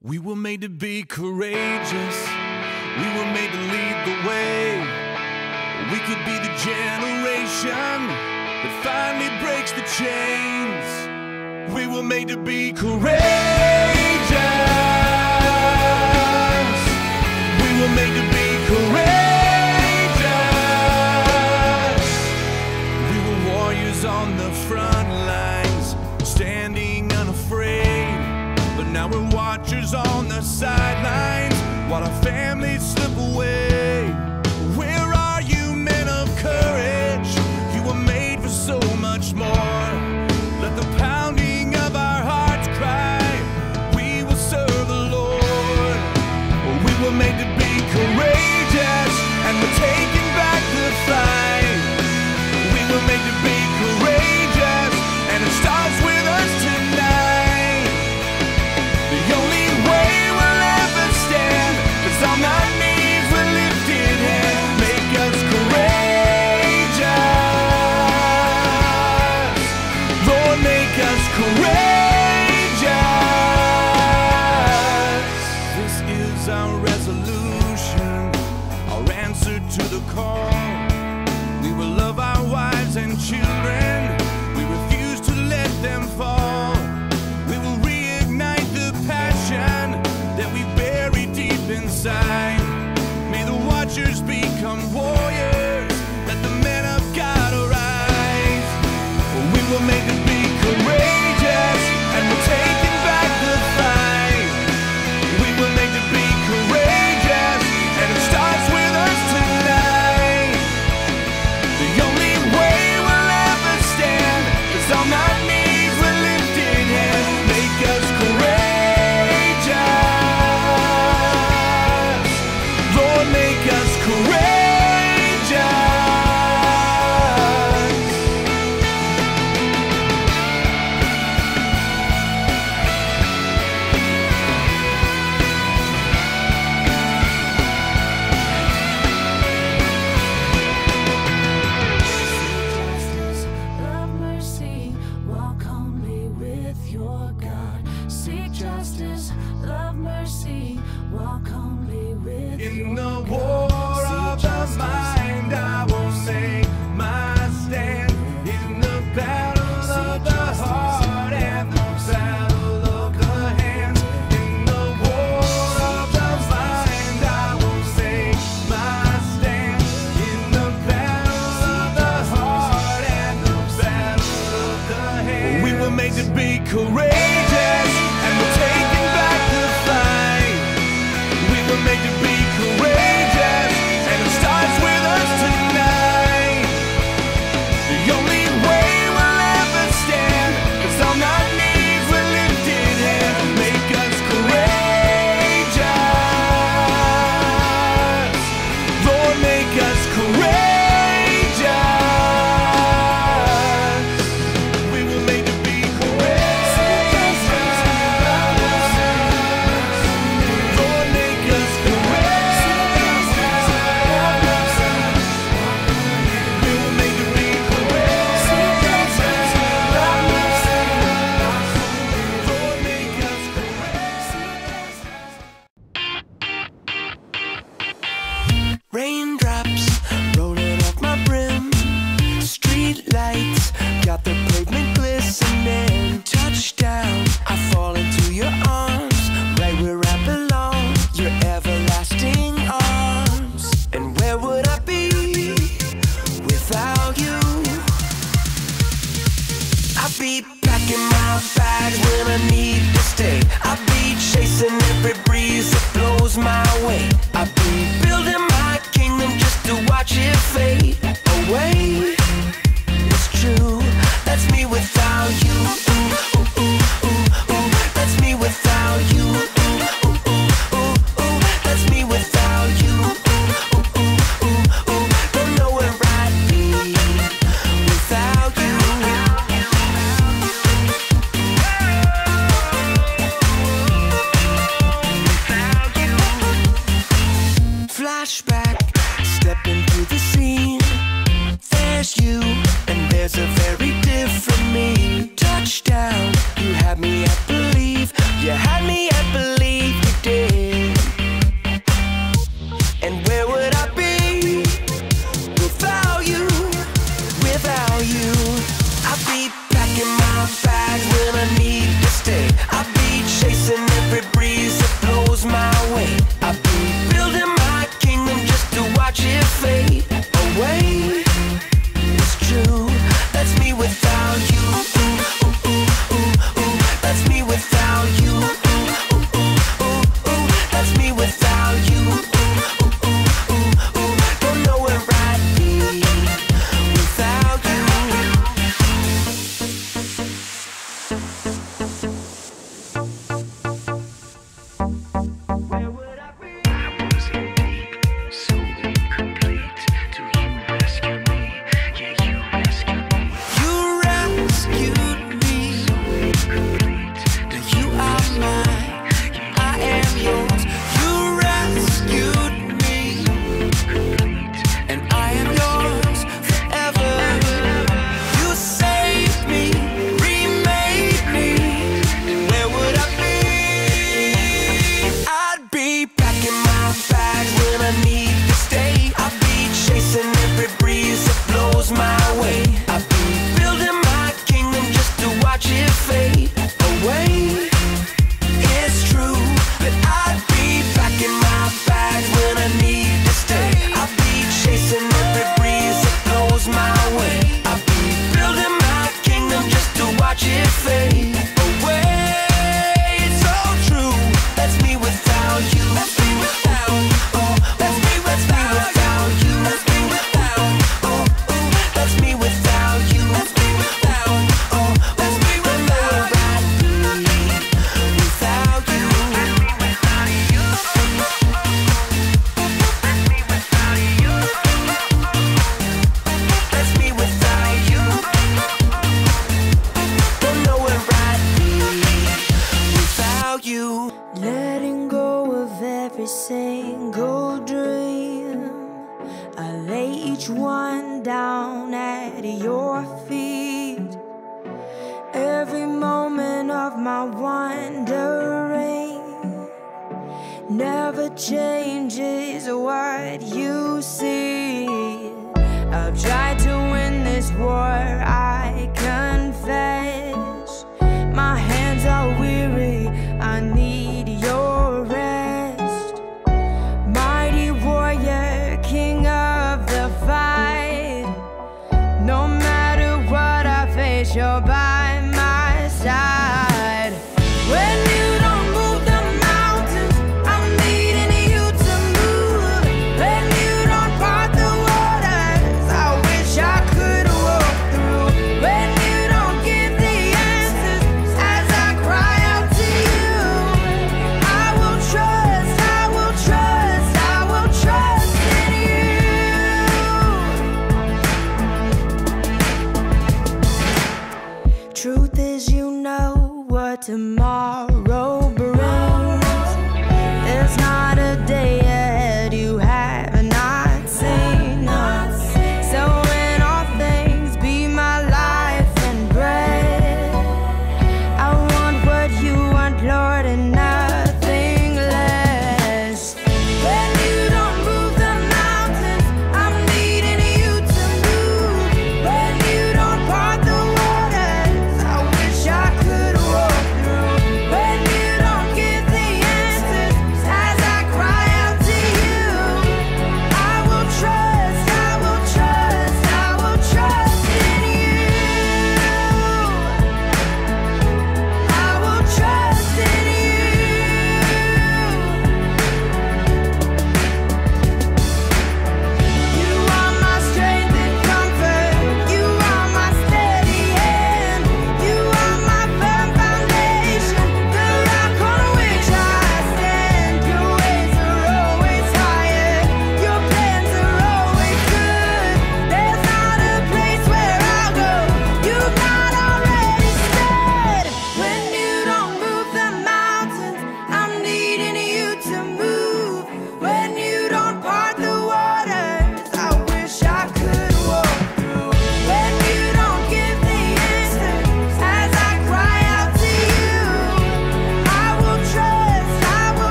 We were made to be courageous. We were made to lead the way. We could be the generation that finally breaks the chains. We were made to be courageous. We were made watchers on the sideline. be packing my bags when I need to stay. I'll be chasing every breeze that blows my way. I'll be building my kingdom just to watch it fade.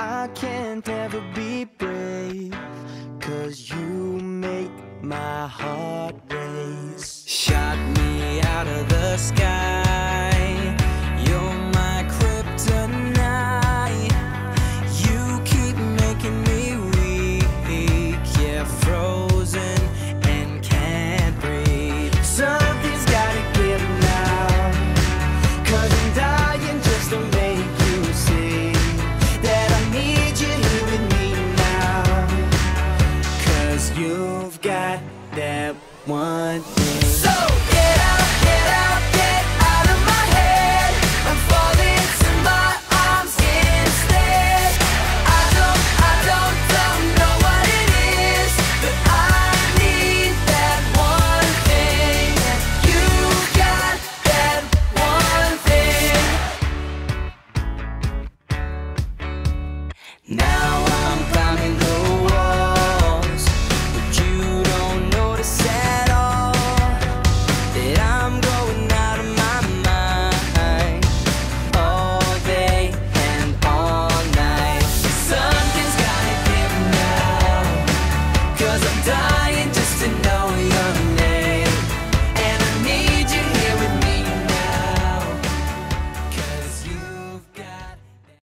I can't ever be brave Cause you make my heart race. Shot me out of the sky.